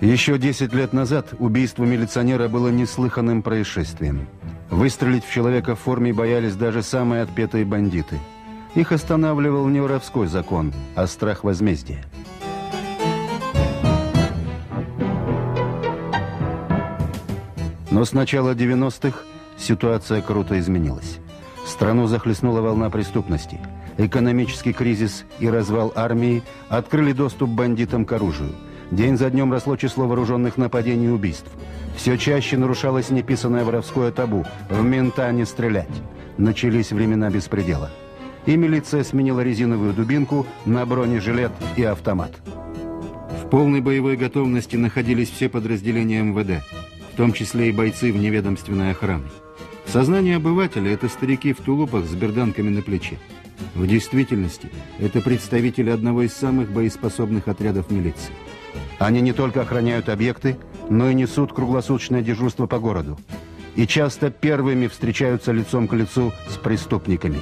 Еще 10 лет назад убийство милиционера было неслыханным происшествием. Выстрелить в человека в форме боялись даже самые отпетые бандиты. Их останавливал не воровской закон, а страх возмездия. Но с начала 90-х ситуация круто изменилась. Страну захлестнула волна преступности. Экономический кризис и развал армии открыли доступ бандитам к оружию. День за днем росло число вооруженных нападений и убийств. Все чаще нарушалось неписанное воровское табу «в мента не стрелять». Начались времена беспредела. И милиция сменила резиновую дубинку на бронежилет и автомат. В полной боевой готовности находились все подразделения МВД – в том числе и бойцы вневедомственной охраны. Сознание обывателя – это старики в тулупах с берданками на плече. В действительности, это представители одного из самых боеспособных отрядов милиции. Они не только охраняют объекты, но и несут круглосуточное дежурство по городу. И часто первыми встречаются лицом к лицу с преступниками.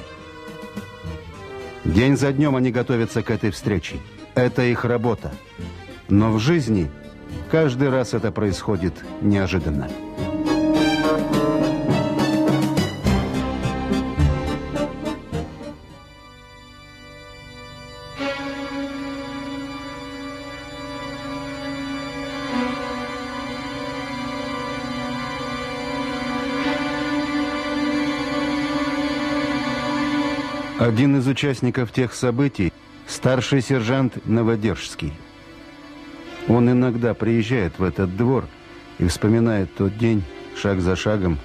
День за днем они готовятся к этой встрече. Это их работа. Но в жизни Каждый раз это происходит неожиданно. Один из участников тех событий – старший сержант Новодержский – он иногда приезжает в этот двор и вспоминает тот день шаг за шагом,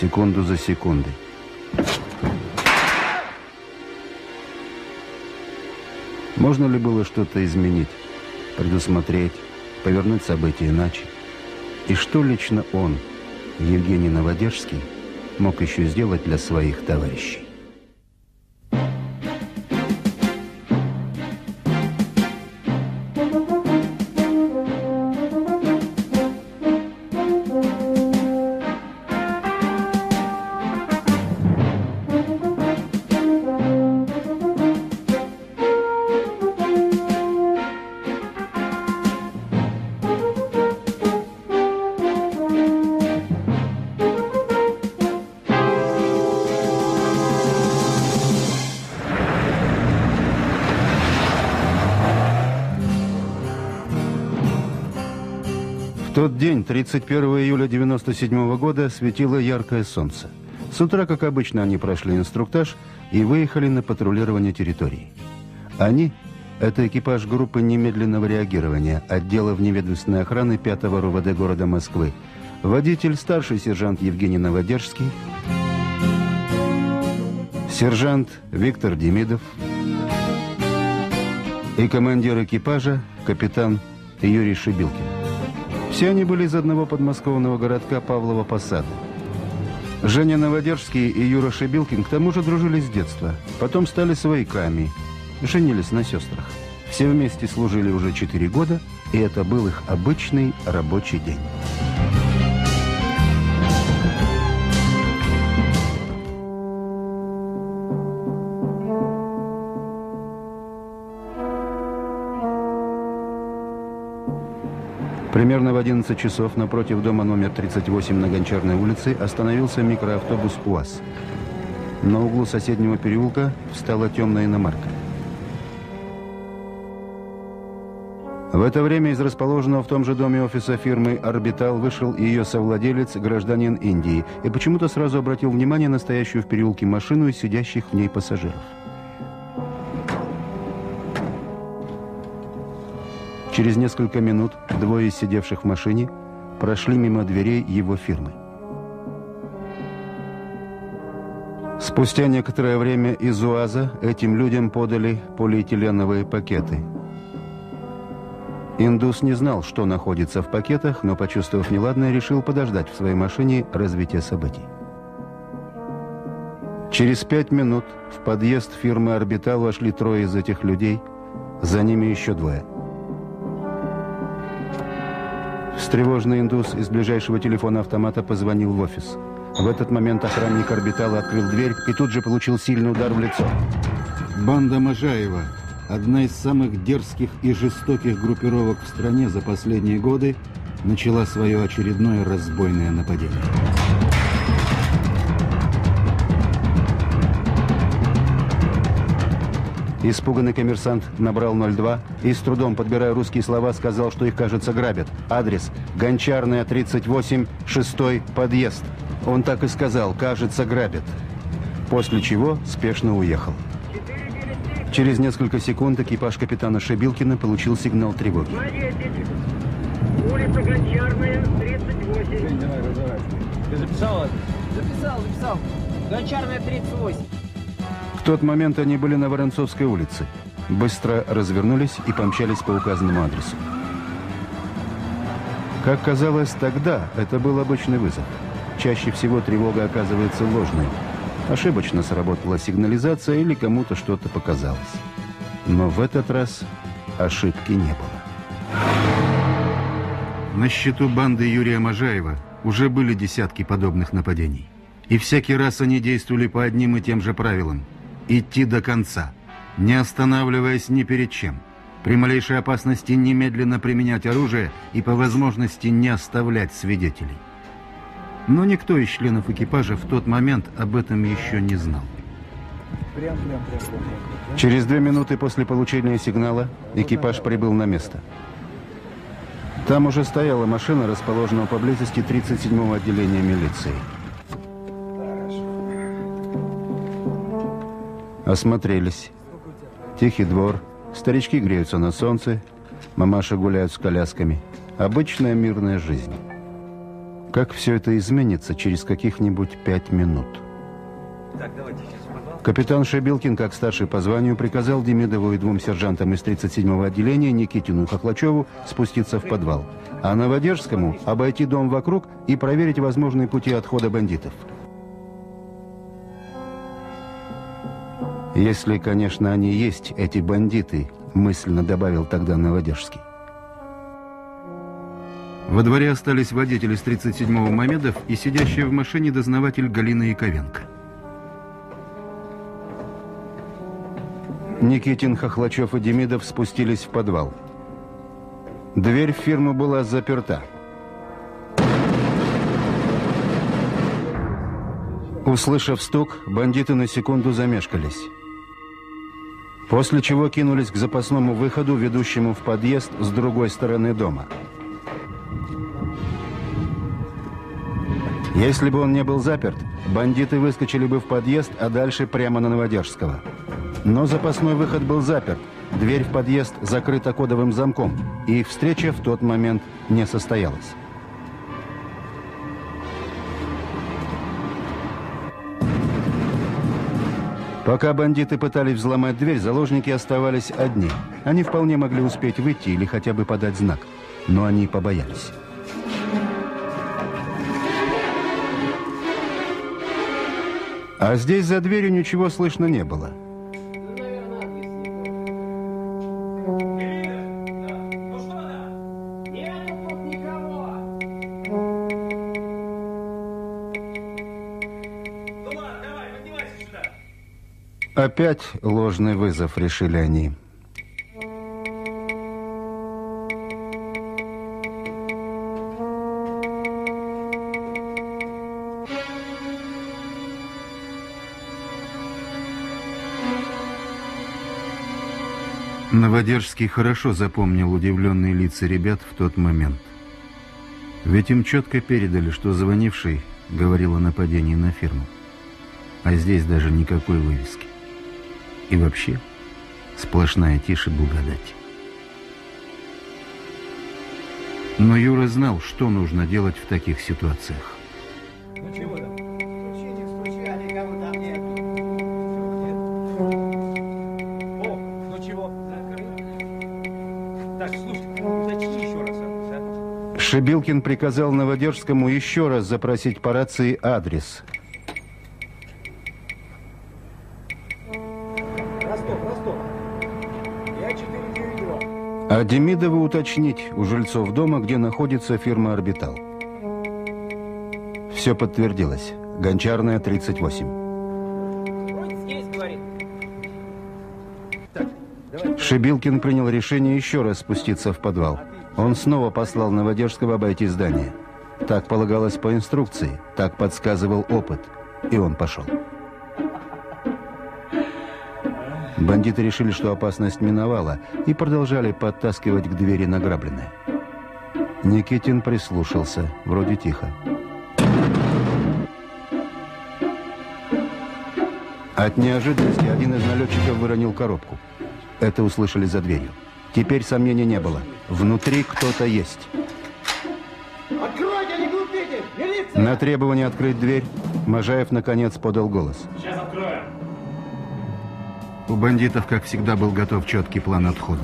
секунду за секундой. Можно ли было что-то изменить, предусмотреть, повернуть события иначе? И что лично он, Евгений Новодежский, мог еще сделать для своих товарищей? День, 31 июля 97 года, светило яркое солнце. С утра, как обычно, они прошли инструктаж и выехали на патрулирование территории. Они – это экипаж группы немедленного реагирования отдела вневедомственной охраны 5-го РУВД города Москвы. Водитель – старший сержант Евгений Новодержский, сержант Виктор Демидов и командир экипажа – капитан Юрий Шибилкин. Все они были из одного подмосковного городка Павлова Посада. Женя Новодержский и Юра Шибилкин к тому же дружили с детства. Потом стали свояками, женились на сестрах. Все вместе служили уже четыре года, и это был их обычный рабочий день. Примерно в 11 часов напротив дома номер 38 на Гончарной улице остановился микроавтобус УАЗ. На углу соседнего переулка встала темная иномарка. В это время из расположенного в том же доме офиса фирмы «Орбитал» вышел ее совладелец, гражданин Индии, и почему-то сразу обратил внимание на стоящую в переулке машину и сидящих в ней пассажиров. Через несколько минут двое сидевших в машине прошли мимо дверей его фирмы. Спустя некоторое время из УАЗа этим людям подали полиэтиленовые пакеты. Индус не знал, что находится в пакетах, но, почувствовав неладное, решил подождать в своей машине развития событий. Через пять минут в подъезд фирмы «Орбитал» вошли трое из этих людей, за ними еще двое – Встревоженный индус из ближайшего телефона автомата позвонил в офис. В этот момент охранник орбитала открыл дверь и тут же получил сильный удар в лицо. Банда Можаева. одна из самых дерзких и жестоких группировок в стране за последние годы, начала свое очередное разбойное нападение. Испуганный коммерсант набрал 02 и, с трудом подбирая русские слова, сказал, что их, кажется, грабят. Адрес – Гончарная, 38, 6 подъезд. Он так и сказал, кажется, грабят. После чего спешно уехал. Через несколько секунд экипаж капитана Шебилкина получил сигнал тревоги. Улица Гончарная, 38. Ты записала? Записал, записал. Гончарная, 38. В тот момент они были на Воронцовской улице. Быстро развернулись и помчались по указанному адресу. Как казалось тогда, это был обычный вызов. Чаще всего тревога оказывается ложной. Ошибочно сработала сигнализация или кому-то что-то показалось. Но в этот раз ошибки не было. На счету банды Юрия Можаева уже были десятки подобных нападений. И всякий раз они действовали по одним и тем же правилам – идти до конца, не останавливаясь ни перед чем. При малейшей опасности немедленно применять оружие и по возможности не оставлять свидетелей. Но никто из членов экипажа в тот момент об этом еще не знал. Через две минуты после получения сигнала экипаж прибыл на место. Там уже стояла машина, расположенная поблизости 37-го отделения милиции. Осмотрелись. Тихий двор. Старички греются на солнце. Мамаши гуляют с колясками. Обычная мирная жизнь. Как все это изменится через каких-нибудь пять минут? Капитан Шебилкин, как старший по званию, приказал Демидову и двум сержантам из 37-го отделения, Никитину и Хохлачеву, спуститься в подвал, а Новодержскому обойти дом вокруг и проверить возможные пути отхода бандитов. Если, конечно, они есть, эти бандиты, мысленно добавил тогда Новодежский. Во дворе остались водитель из 37-го Мамедов и сидящая в машине дознаватель Галина Яковенко. Никитин, Хохлачев и Демидов спустились в подвал. Дверь в фирму была заперта. Услышав стук, бандиты на секунду замешкались. После чего кинулись к запасному выходу, ведущему в подъезд с другой стороны дома. Если бы он не был заперт, бандиты выскочили бы в подъезд, а дальше прямо на Новодержского. Но запасной выход был заперт, дверь в подъезд закрыта кодовым замком, и их встреча в тот момент не состоялась. Пока бандиты пытались взломать дверь, заложники оставались одни. Они вполне могли успеть выйти или хотя бы подать знак. Но они побоялись. А здесь за дверью ничего слышно не было. Опять ложный вызов, решили они. Новодержский хорошо запомнил удивленные лица ребят в тот момент. Ведь им четко передали, что звонивший говорил о нападении на фирму. А здесь даже никакой вывески. И вообще, сплошная тишь и благодать. Но Юра знал, что нужно делать в таких ситуациях. Ну чего там? Не стучи, а там нет. О, ну чего? Так, слушай, уточни еще раз. А? Шебилкин приказал Новодержскому еще раз запросить по рации адрес – А уточнить у жильцов дома, где находится фирма «Орбитал». Все подтвердилось. Гончарная, 38. Вот здесь, говорит. Так, Шибилкин принял решение еще раз спуститься в подвал. Он снова послал Новодержского обойти здание. Так полагалось по инструкции, так подсказывал опыт. И он пошел. Бандиты решили, что опасность миновала, и продолжали подтаскивать к двери награбленное. Никитин прислушался, вроде тихо. От неожиданности один из налетчиков выронил коробку. Это услышали за дверью. Теперь сомнений не было. Внутри кто-то есть. Откройте, не глупите! Милиция! На требование открыть дверь Можаев наконец подал голос. У бандитов, как всегда, был готов четкий план отхода.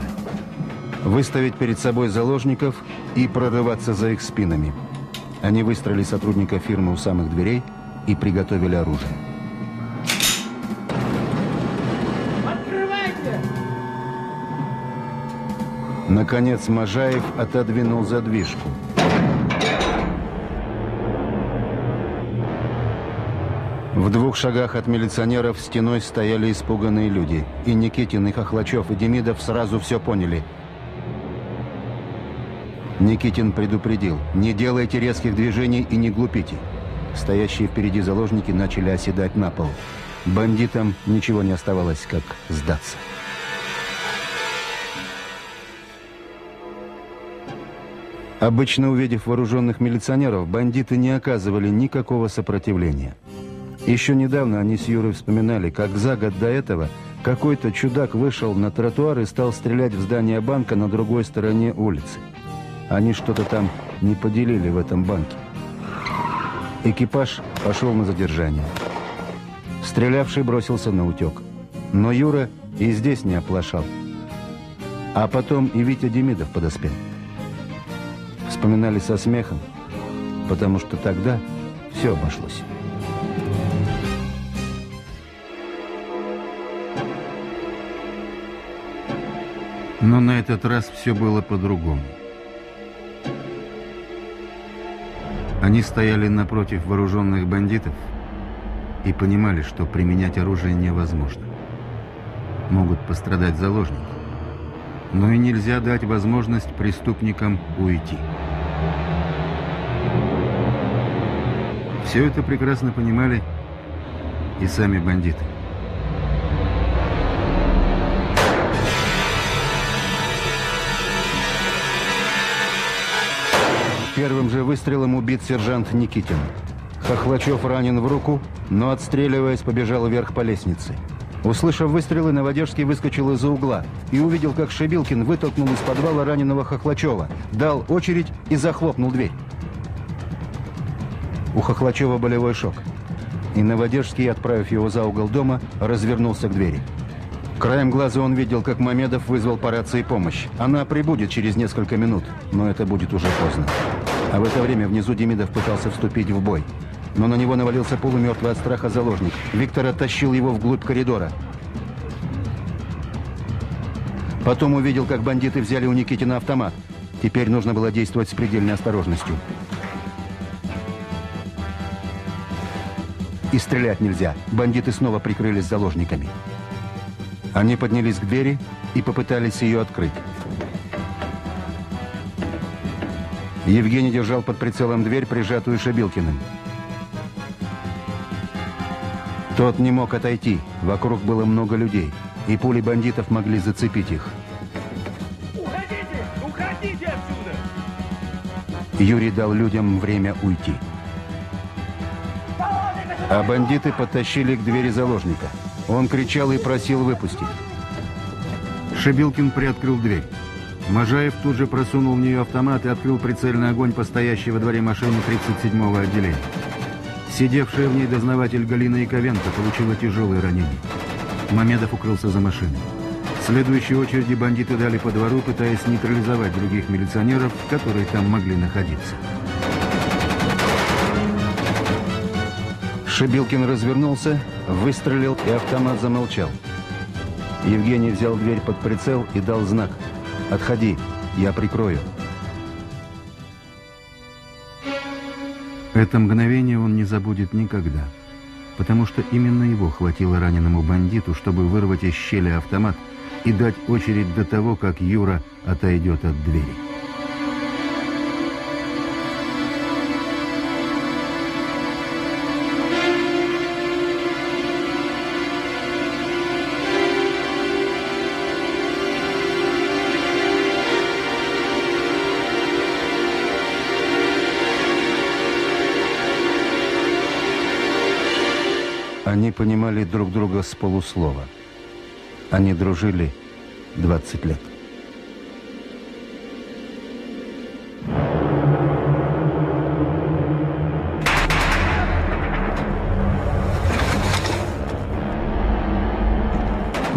Выставить перед собой заложников и прорываться за их спинами. Они выстроили сотрудника фирмы у самых дверей и приготовили оружие. Открывайте! Наконец Можаев отодвинул задвижку. В двух шагах от милиционеров стеной стояли испуганные люди. И Никитин, и Хохлачев, и Демидов сразу все поняли. Никитин предупредил. Не делайте резких движений и не глупите. Стоящие впереди заложники начали оседать на пол. Бандитам ничего не оставалось, как сдаться. Обычно увидев вооруженных милиционеров, бандиты не оказывали никакого сопротивления. Еще недавно они с Юрой вспоминали, как за год до этого какой-то чудак вышел на тротуар и стал стрелять в здание банка на другой стороне улицы. Они что-то там не поделили в этом банке. Экипаж пошел на задержание. Стрелявший бросился на утек. Но Юра и здесь не оплошал. А потом и Витя Демидов подоспел. Вспоминали со смехом, потому что тогда все обошлось. Но на этот раз все было по-другому. Они стояли напротив вооруженных бандитов и понимали, что применять оружие невозможно. Могут пострадать заложники. Но и нельзя дать возможность преступникам уйти. Все это прекрасно понимали и сами бандиты. Первым же выстрелом убит сержант Никитин. Хохлачев ранен в руку, но, отстреливаясь, побежал вверх по лестнице. Услышав выстрелы, Новодежский выскочил из-за угла и увидел, как Шебилкин вытолкнул из подвала раненого Хохлачева, дал очередь и захлопнул дверь. У Хохлачева болевой шок. И Новодежский, отправив его за угол дома, развернулся к двери. Краем глаза он видел, как Мамедов вызвал по рации помощь. Она прибудет через несколько минут, но это будет уже поздно. А в это время внизу Демидов пытался вступить в бой. Но на него навалился полумертвый от страха заложник. Виктор оттащил его вглубь коридора. Потом увидел, как бандиты взяли у Никитина автомат. Теперь нужно было действовать с предельной осторожностью. И стрелять нельзя. Бандиты снова прикрылись заложниками. Они поднялись к двери и попытались ее открыть. Евгений держал под прицелом дверь, прижатую Шабилкиным. Тот не мог отойти. Вокруг было много людей, и пули бандитов могли зацепить их. Уходите! Уходите отсюда! Юрий дал людям время уйти. А бандиты подтащили к двери заложника. Он кричал и просил выпустить. Шебилкин приоткрыл дверь. Можаев тут же просунул в нее автомат и открыл прицельный огонь по стоящей во дворе машины 37-го отделения. Сидевшая в ней дознаватель Галина Яковенко получила тяжелые ранения. Мамедов укрылся за машиной. В следующей очереди бандиты дали по двору, пытаясь нейтрализовать других милиционеров, которые там могли находиться. Шибилкин развернулся, выстрелил, и автомат замолчал. Евгений взял дверь под прицел и дал знак. «Отходи, я прикрою». Это мгновение он не забудет никогда, потому что именно его хватило раненому бандиту, чтобы вырвать из щели автомат и дать очередь до того, как Юра отойдет от двери. Они понимали друг друга с полуслова. Они дружили 20 лет.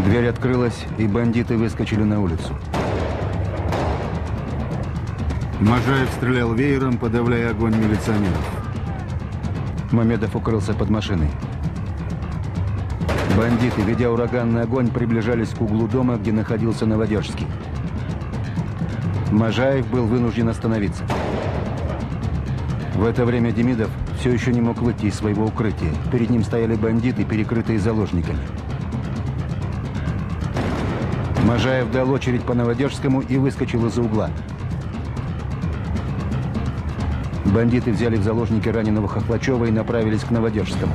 Дверь открылась, и бандиты выскочили на улицу. Можаев стрелял веером, подавляя огонь милиционеров. Мамедов укрылся под машиной. Бандиты, ведя ураганный огонь, приближались к углу дома, где находился Новодержский. Можаев был вынужден остановиться. В это время Демидов все еще не мог выйти из своего укрытия. Перед ним стояли бандиты, перекрытые заложниками. Можаев дал очередь по Новодержскому и выскочил из-за угла. Бандиты взяли в заложники раненого Хохлачева и направились к Новодержскому.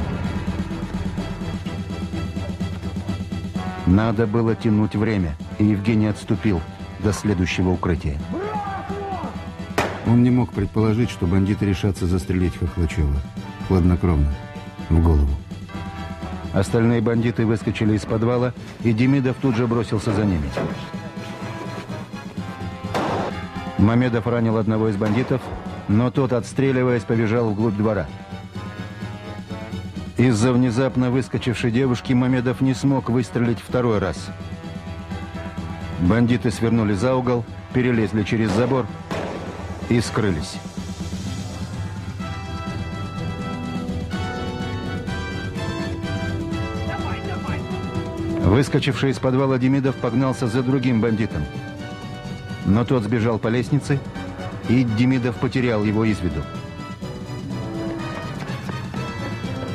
Надо было тянуть время, и Евгений отступил до следующего укрытия. Он не мог предположить, что бандиты решатся застрелить Хохлачева. Хладнокровно. В голову. Остальные бандиты выскочили из подвала, и Демидов тут же бросился за ними. Мамедов ранил одного из бандитов, но тот, отстреливаясь, побежал вглубь двора. Из-за внезапно выскочившей девушки Мамедов не смог выстрелить второй раз. Бандиты свернули за угол, перелезли через забор и скрылись. Выскочивший из подвала Демидов погнался за другим бандитом. Но тот сбежал по лестнице, и Демидов потерял его из виду.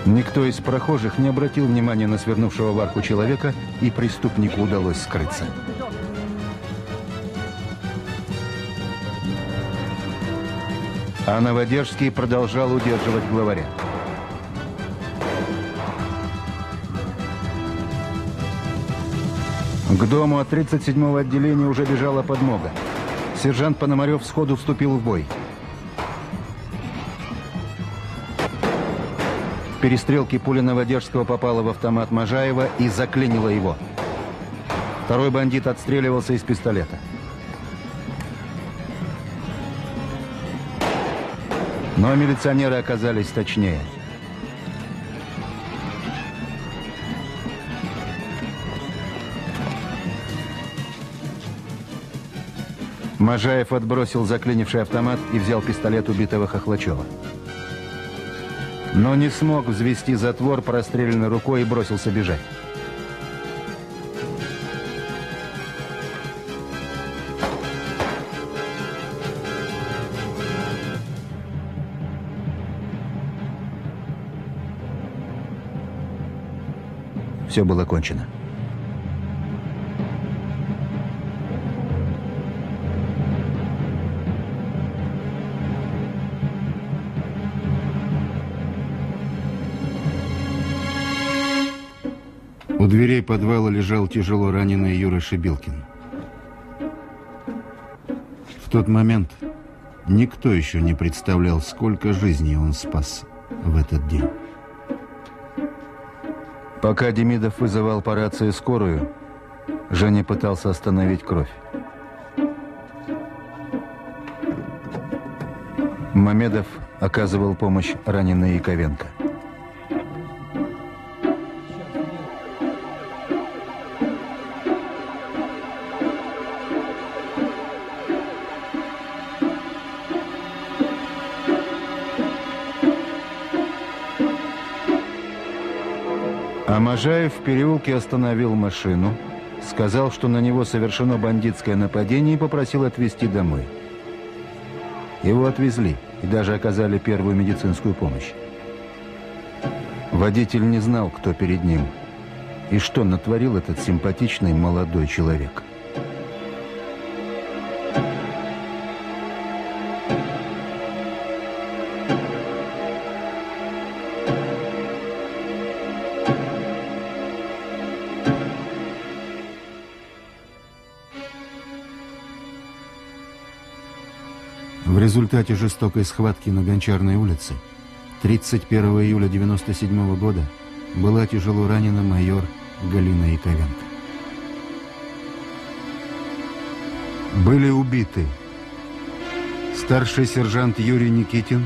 Никто из прохожих не обратил внимания на свернувшего в арку человека, и преступнику удалось скрыться. А Новодержский продолжал удерживать главаря. К дому от 37-го отделения уже бежала подмога. Сержант Пономарев сходу вступил в бой. Перестрелке пуля Новодержского попала в автомат Можаева и заклинила его. Второй бандит отстреливался из пистолета. Но милиционеры оказались точнее. Можаев отбросил заклинивший автомат и взял пистолет убитого Хохлачева. Но не смог взвести затвор простреленной рукой и бросился бежать. Все было кончено. У дверей подвала лежал тяжело раненый Юра Шибилкин. В тот момент никто еще не представлял, сколько жизней он спас в этот день. Пока Демидов вызывал по рации скорую, Женя пытался остановить кровь. Мамедов оказывал помощь раненой Яковенко. А Можаев в переулке остановил машину, сказал, что на него совершено бандитское нападение и попросил отвезти домой. Его отвезли и даже оказали первую медицинскую помощь. Водитель не знал, кто перед ним, И что натворил этот симпатичный молодой человек? Результате жестокой схватки на Гончарной улице 31 июля 1997 года была тяжело ранена майор Галина Яковенко. Были убиты старший сержант Юрий Никитин,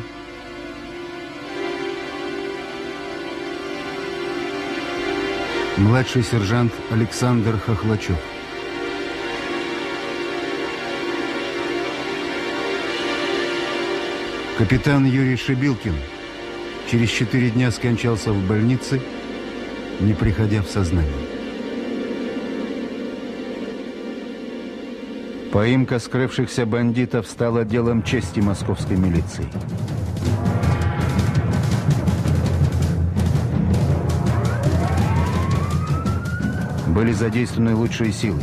младший сержант Александр Хохлачев. Капитан Юрий Шибилкин через четыре дня скончался в больнице, не приходя в сознание. Поимка скрывшихся бандитов стала делом чести московской милиции. Были задействованы лучшие силы.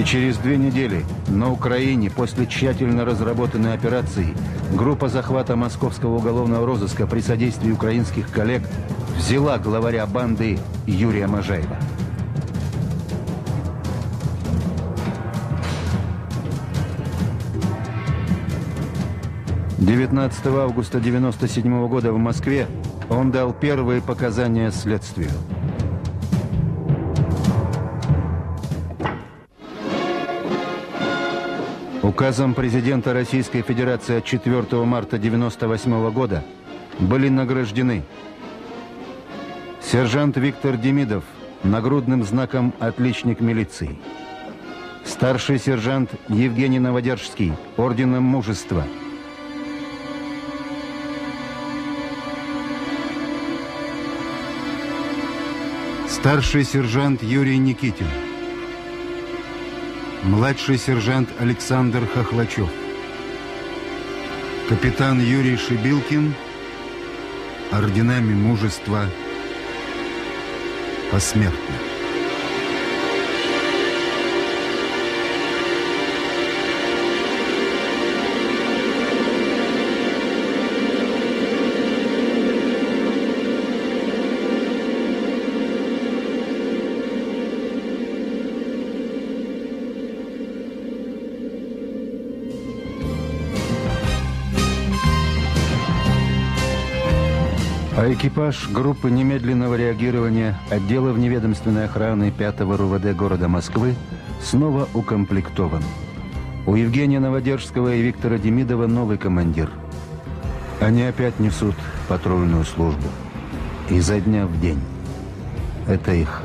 И через две недели на Украине после тщательно разработанной операции группа захвата московского уголовного розыска при содействии украинских коллег взяла главаря банды Юрия Можаева. Девятнадцатого августа 97 года в Москве он дал первые показания следствию. Указом президента Российской Федерации от 4 марта 1998 года были награждены сержант Виктор Демидов нагрудным знаком «Отличник милиции», старший сержант Евгений Новодержский орденом мужества, старший сержант Юрий Никитин, младший сержант Александр Хохлачев, капитан Юрий Шибилкин орденами мужества посмертно. Экипаж группы немедленного реагирования отдела вневедомственной охраны 5-го РУВД города Москвы снова укомплектован. У Евгения Новодержского и Виктора Демидова новый командир. Они опять несут патрульную службу. Изо дня в день. Это их